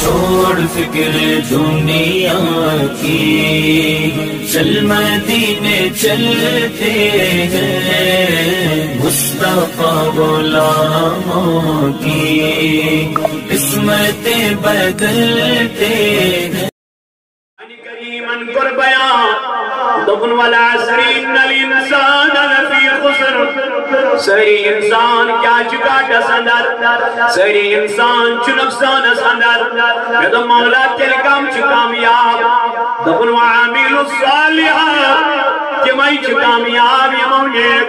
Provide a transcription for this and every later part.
چھوڑ فکر دنیا کی۔ چل مدینے چلتے ہیں مصطفیٰ غلاموں کی۔ قسمتیں بدلتے ہیں۔ كريما قربيا ضمن والعصر إن الإنسان خسر. سري إنسان كیا چکاٹا سندر سري إنسان چو نقصان سندر يدو مولا تلکم چو کامیاب. ضمن وعامل الصالحات تمہیں چو کامیاب يمونيك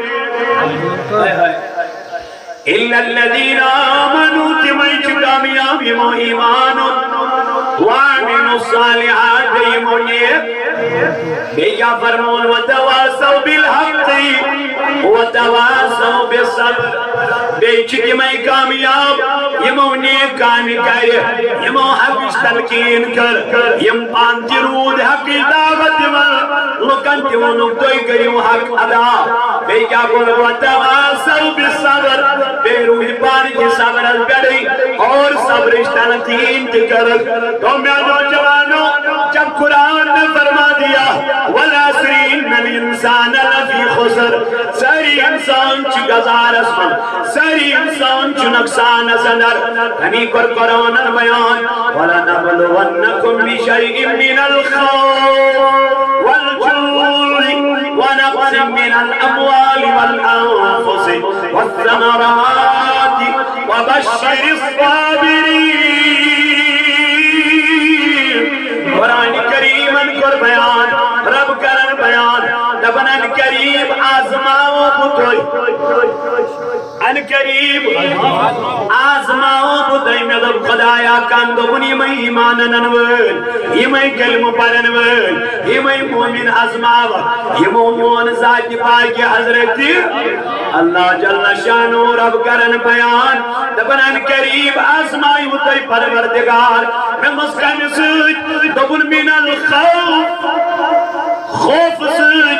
إلا الذين آمنوا تمہیں چو کامیاب يمو إيمان وعملوا الصالحات يمونيك بيجا فرمون وتواصوا بالحق، وتواصوا بالصبر. بيجي تمہیں کامیاب يمو نیک کامی کر يمو حق تلقین کر. یم پانتی رود حق دعوت من لکن تیونو توی کریو حق ادا. بيجا کن وتواصوا بالصبر. بیروی پانی کی صبر از بیڑی اور صبر اشتنتین تکر تو میں نوجوانوں جب قرآن ان الانسان لفی خسر. ساری انسان چی گزار اسمن ساری انسان چی نقصان سندر ہمیں کر قرآن البیان وَلَنَبْلُوَنَّكُمْ بِشَيْءٍ مِّنَ الْخَوْفِ وَالْجُوعِ ونقص من الأموال والأنفس والثمرات. آزماؤ بطوئی ان کریم آزماؤ بطوئی میں دب خدایا کان دبنی میں ایمان ننول یہ میں کلم پرنول یہ میں مومن آزماؤ یہ مومن ذات پاک حضرت۔ اللہ جل شانو رب کرن بیان۔ دبن ان کریم آزمائی بطوئی پروردگار۔ میں مسکن سوچ۔ دبن من الخوف۔ خوف سوچ۔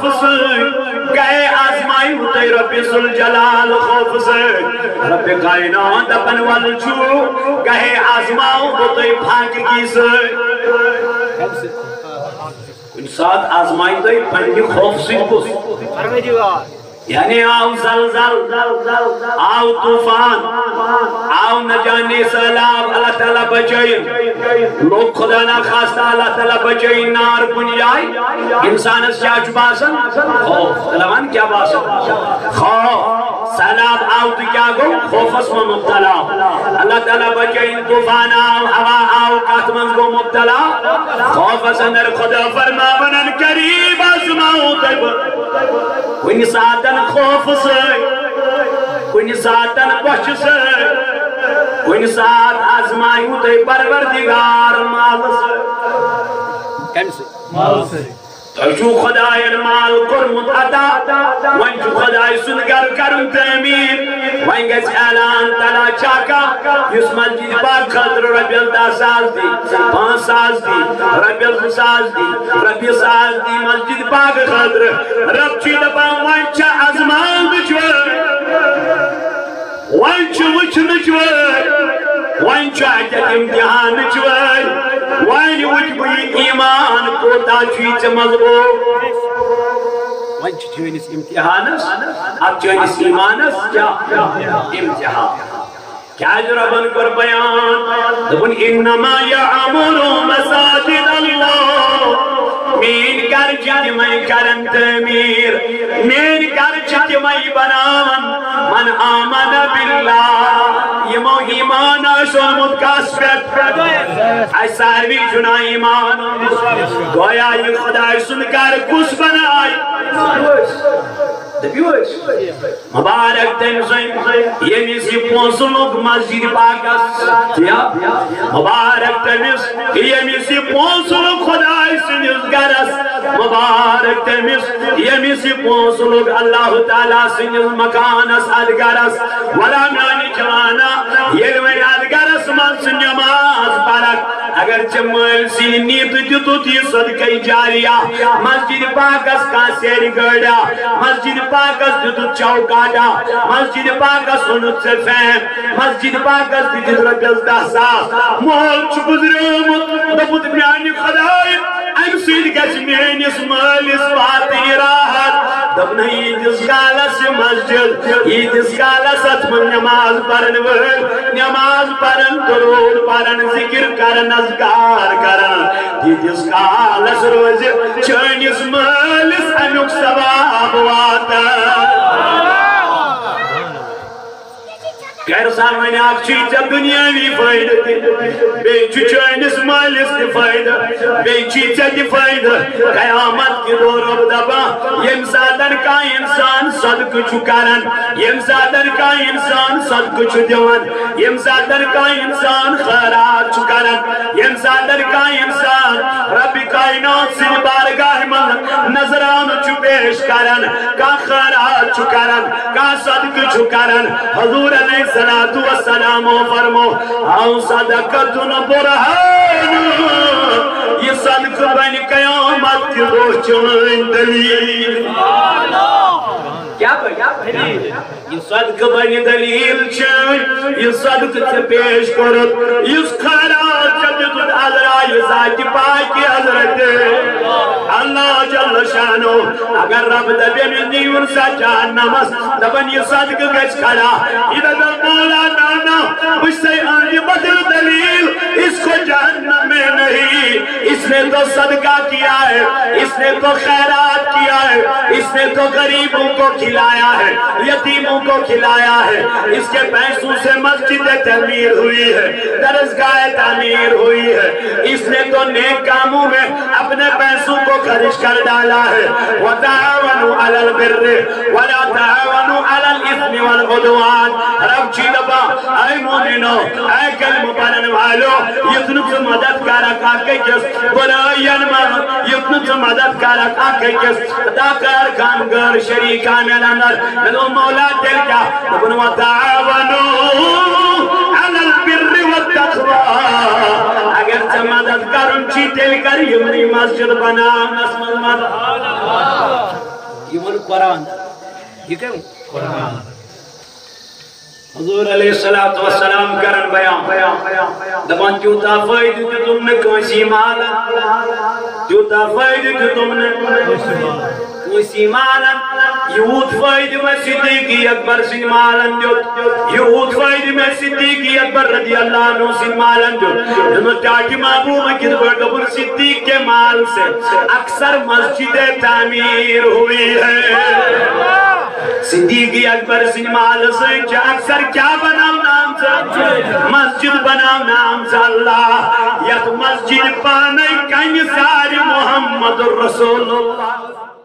خوف سے گئے آزمائی ہوتے رب سلجلال خوف سے۔ رب کائنات اپن والجو کہے آزماؤ ہوتوئی پھانکی سے۔ انسان آزمائی ہوتوئی پنڈی خوف سے۔ کس یعنی آو زلزل آو طوفان، آو نجانی سلاب اللہ تعالیٰ بچائیں لوگ خدا نہ خواستہ اللہ تعالیٰ بچائیں نار کن جائے انسان اس کیا چپاسن خوف علمان کیا باسن؟ خوف سلاب آو تو کیا گو؟ خوف اس میں مبتلا۔ اللہ تعالیٰ بچائیں طوفان آو، ہوا آو کاتمنز گو مبتلا۔ خوف اس اندر خدا فرما، منن قریب اسماؤ تیب کنی ساتن خوف سے کنی ساتن پوچھ سے کنی سات آزمائیو تے پروردگار مال سے کم سے مال سے تو خدای مال کرمت عطا وان جو خدای سنگر کرم تعمیر وان گز إعلان تلا چاکا یس مسجد پاک خاطر ربی اللہ ساز دی پانچ ساز دی ربی اللہ ساز دی ربی ساز دی مسجد پاک خاطر. رب چی دپا وان چا أزمان بچور وان چا وچن چور وان چا امتحان چور وان وچ بئی ایمان کوتا چیچ مضبوط وان چا چونس امتحانس، اب چونس ایمانس کیا امتحان۔ کیا جو ربن کر بیان، دبن انما یعمر مساجد اللہ۔ مین کر چتی میں کرن تعمیر مین کر چتی میں بناون من آمن باللہ۔ یمو ایمان آسومت کاس پیت ای ساروی جنا ایمان. گویا یہ خدا سن کر کس بنائی مبارک تن سن یمیس یہ پونسلوک مسجد پاکس مبارک تنس یمیس یہ پونسلوک خدای سنس گرس مبارک تنس یمیس یہ پونسلوک اللہ تعالیٰ سنس مکانس ادگرس ولا میانی جوانا. یلوی ادگرس من سن نماز پرک اگر اگر چھ مل سی نیت دیتو تی صدقہ جاریہ مسجد پاکس کا سیر گڑا، مسجد پاکس دیتو چوکاٹا مسجد پاکس سنت سے فہم، مسجد پاکس دیتو رکز دہ ساس مول چھ گزرمت دبت میانی خدای، ام سید گچ میانس مالس باتی راحت۔ دبنا عیدس کالس مسجد عیدس کالس اتمن نماز پرن ول. نماز پرن درود پرن ذکر کرن ازگار کرن. عیدس کالس روز چانس مالس امیک ثواب واتا. غیر سالمانی آپ چیزا دنیاوی فائدہ تی بے چچانس مالس تی فائدہ بے چیزا تی فائدہ قیامت کی دور اب دبا یم سادن کا انسان صدق چکارن یم سادن کا انسان صدق چدیون یم سادن کا انسان خیرات چکارن یم سادن کا انسان رب کائنات سے بارگاہ من نظران چپیش کرن کا خیرات چکارن کا صدق چکارن حضور علیہ الصلاة والسلام فرمو. او صدقتن برہان یہ صدق بن قیامت کی روچن دلیل. کیا یہ صدق بن دلیل چھن یہ صدق سے پیش کرت اس خیرات جدد حضرائی ذات پاکی حضرت اللہ جل شانو۔ اگر رب دبی من دیور سا جہنمس دبن یہ صدق گچ کھڑا۔ ادھا در مولا نانا اس تو غریبوں کو کھلایا ہے، یتیموں کو کھلایا ہے، اس کے پیسوں سے مسجد تعمیر ہوئی ہے درسگاہ تعمیر ہوئی ہے۔ اس نے تو نیک کاموں میں اپنے پیسوں کو خرچ کر ڈالا ہے۔ وَتَعَوَنُوا عَلَى الْبِرِّ وَلَا تَعَوَنُوا عَلَى الْإِثْمِ وَالْعُدْوَانِ رب جی چیدبا اے مومنو، اے کلم پڑھن والو یتنو سے مدد کارا کاکے کس؟ بلائین من یتنو سے مدد کارا کاکے کس؟ داکار کامگر شریکان میں اندر. ملو مولا دل کیا تبن وتعاونوا على البر والتقوى اگر سے مدد کرن چی دل کر یمنی مسجد بنا نسمل مدد یمن قرآن. یہ کہ قرآن. حضور علیہ السلام کرن بیان۔ دبان کیوتا فائد کہ تم نے کوئی مالا کیوتا فائد کہ تم نے کوئی مالا یوت فائد میں صدیقی اکبر سن مالن دیت یوت فائد میں صدیقی اکبر رضی اللہ عنہ سن مالن دیت جنہوں چاکی محبوب کس بڑکبر صدیق کے مال سے اکثر مسجد تعمیر ہوئی ہے صدیقی اکبر سن مال چا اکثر کیا بناو نام سے؟ مسجد بناو نام سے اللہ۔ یک مسجد پانے کن ساری محمد رسول اللہ۔